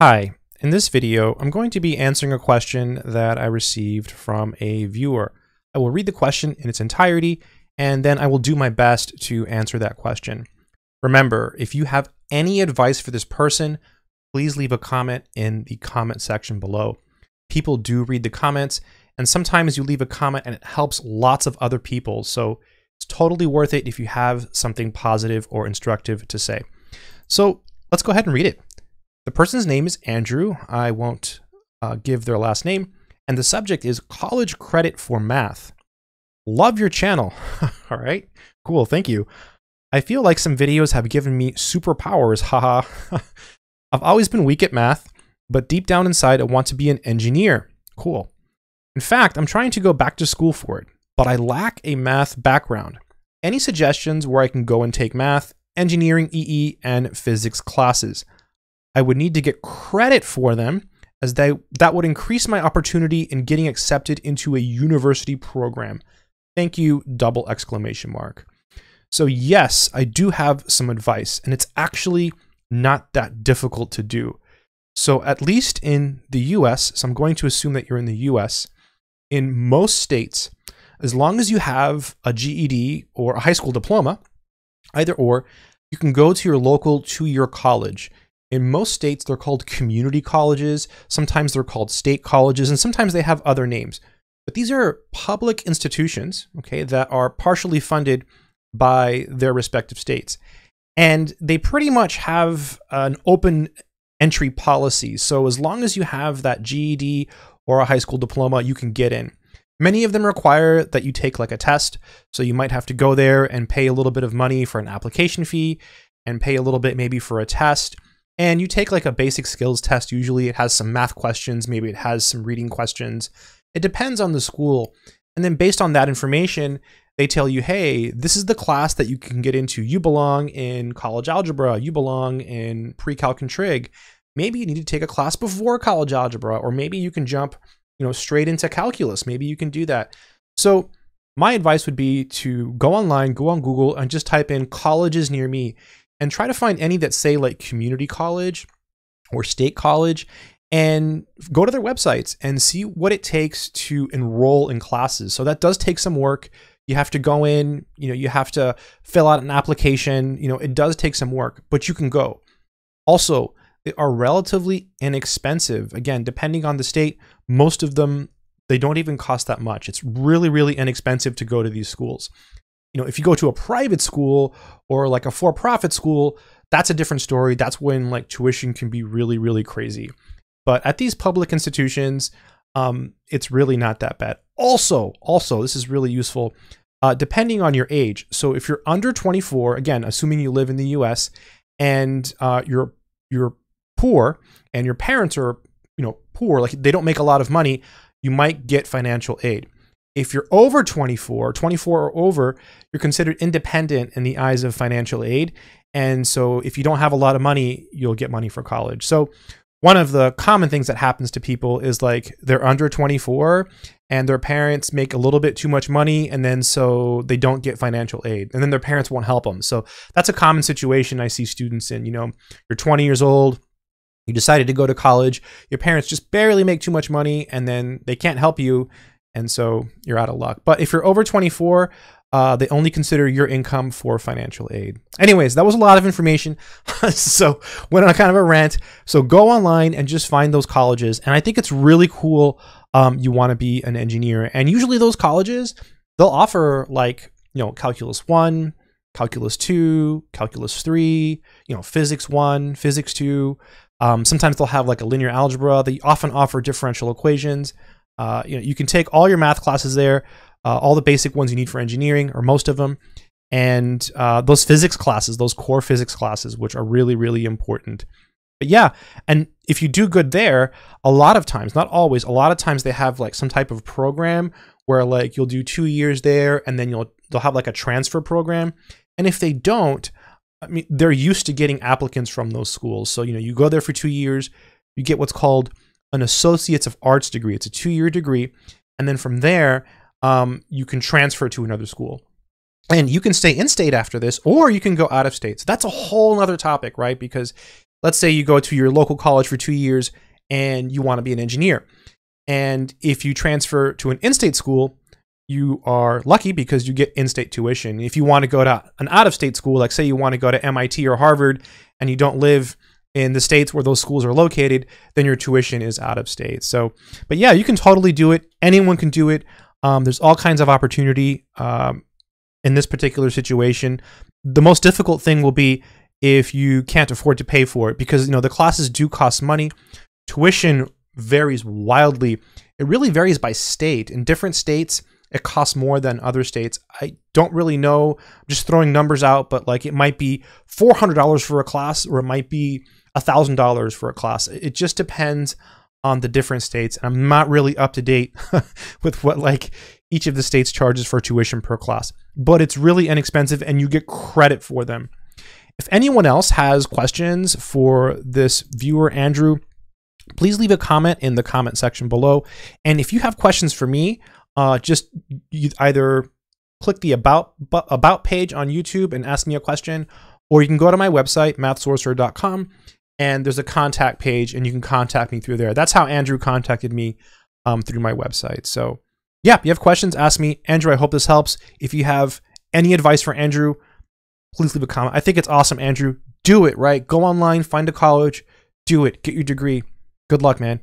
Hi, in this video, I'm going to be answering a question that I received from a viewer. I will read the question in its entirety, and then I will do my best to answer that question. Remember, if you have any advice for this person, please leave a comment in the comment section below. People do read the comments, and sometimes you leave a comment and it helps lots of other people, so it's totally worth it if you have something positive or instructive to say. So let's go ahead and read it. The person's name is Andrew. I won't uh, give their last name. And the subject is college credit for math. Love your channel. All right, cool. Thank you. I feel like some videos have given me superpowers. Haha. I've always been weak at math, but deep down inside, I want to be an engineer. Cool. In fact, I'm trying to go back to school for it, but I lack a math background. Any suggestions where I can go and take math, engineering, EE, and physics classes? I would need to get credit for them as they, that would increase my opportunity in getting accepted into a university program. Thank you, double exclamation mark. So yes, I do have some advice and it's actually not that difficult to do. So at least in the US, so I'm going to assume that you're in the US, in most states, as long as you have a GED or a high school diploma, either or, you can go to your local two-year college in most states, they're called community colleges. Sometimes they're called state colleges, and sometimes they have other names. But these are public institutions, okay, that are partially funded by their respective states. And they pretty much have an open entry policy. So as long as you have that GED or a high school diploma, you can get in. Many of them require that you take like a test. So you might have to go there and pay a little bit of money for an application fee and pay a little bit maybe for a test and you take like a basic skills test. Usually it has some math questions, maybe it has some reading questions. It depends on the school. And then based on that information, they tell you, hey, this is the class that you can get into. You belong in college algebra, you belong in pre-calc and trig. Maybe you need to take a class before college algebra, or maybe you can jump, you know, straight into calculus. Maybe you can do that. So my advice would be to go online, go on Google, and just type in colleges near me and try to find any that say like community college or state college and go to their websites and see what it takes to enroll in classes. So that does take some work. You have to go in, you know, you have to fill out an application, you know, it does take some work, but you can go. Also, they are relatively inexpensive. Again, depending on the state, most of them they don't even cost that much. It's really really inexpensive to go to these schools you know, if you go to a private school or like a for-profit school, that's a different story. That's when like tuition can be really, really crazy. But at these public institutions, um, it's really not that bad. Also, also, this is really useful. Uh, depending on your age. So if you're under 24, again, assuming you live in the U.S. and uh, you're you're poor and your parents are you know poor, like they don't make a lot of money, you might get financial aid. If you're over 24, 24 or over, you're considered independent in the eyes of financial aid. And so if you don't have a lot of money, you'll get money for college. So one of the common things that happens to people is like they're under 24 and their parents make a little bit too much money and then so they don't get financial aid and then their parents won't help them. So that's a common situation I see students in, you know, you're 20 years old, you decided to go to college, your parents just barely make too much money and then they can't help you and so you're out of luck. But if you're over 24, uh, they only consider your income for financial aid. Anyways, that was a lot of information. so went on kind of a rant. So go online and just find those colleges. And I think it's really cool. Um, you want to be an engineer, and usually those colleges they'll offer like you know calculus one, calculus two, calculus three, you know physics one, physics two. Um, sometimes they'll have like a linear algebra. They often offer differential equations. Uh, you know, you can take all your math classes there, uh, all the basic ones you need for engineering, or most of them, and uh, those physics classes, those core physics classes, which are really, really important. But yeah, and if you do good there, a lot of times, not always, a lot of times they have like some type of program where like you'll do two years there, and then you'll they'll have like a transfer program. And if they don't, I mean, they're used to getting applicants from those schools. So you know, you go there for two years, you get what's called an Associates of Arts degree. It's a two year degree. And then from there, um, you can transfer to another school. And you can stay in state after this, or you can go out of state. So that's a whole other topic, right? Because let's say you go to your local college for two years and you want to be an engineer. And if you transfer to an in state school, you are lucky because you get in state tuition. If you want to go to an out of state school, like say you want to go to MIT or Harvard and you don't live in the states where those schools are located, then your tuition is out of state. So, but yeah, you can totally do it. Anyone can do it. Um, there's all kinds of opportunity um, in this particular situation. The most difficult thing will be if you can't afford to pay for it because you know the classes do cost money. Tuition varies wildly. It really varies by state. In different states, it costs more than other states. I don't really know. I'm just throwing numbers out, but like it might be $400 for a class or it might be $1,000 for a class. It just depends on the different states. And I'm not really up to date with what like each of the states charges for tuition per class, but it's really inexpensive and you get credit for them. If anyone else has questions for this viewer, Andrew, please leave a comment in the comment section below. And if you have questions for me, uh, just either click the about about page on YouTube and ask me a question, or you can go to my website mathsorcerer.com and there's a contact page and you can contact me through there. That's how Andrew contacted me um, through my website. So yeah, if you have questions, ask me. Andrew, I hope this helps. If you have any advice for Andrew, please leave a comment. I think it's awesome, Andrew. Do it, right? Go online, find a college, do it, get your degree. Good luck, man.